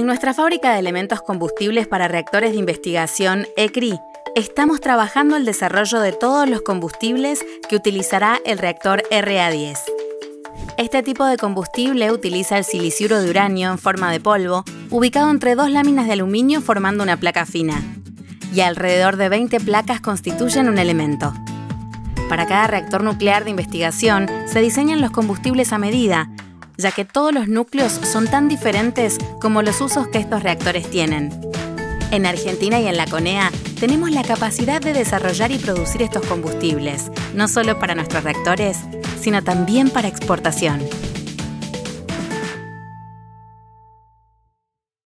En nuestra fábrica de elementos combustibles para reactores de investigación, ECRI, estamos trabajando el desarrollo de todos los combustibles que utilizará el reactor RA10. Este tipo de combustible utiliza el siliciuro de uranio en forma de polvo, ubicado entre dos láminas de aluminio formando una placa fina. Y alrededor de 20 placas constituyen un elemento. Para cada reactor nuclear de investigación se diseñan los combustibles a medida, ya que todos los núcleos son tan diferentes como los usos que estos reactores tienen. En Argentina y en la CONEA tenemos la capacidad de desarrollar y producir estos combustibles, no solo para nuestros reactores, sino también para exportación.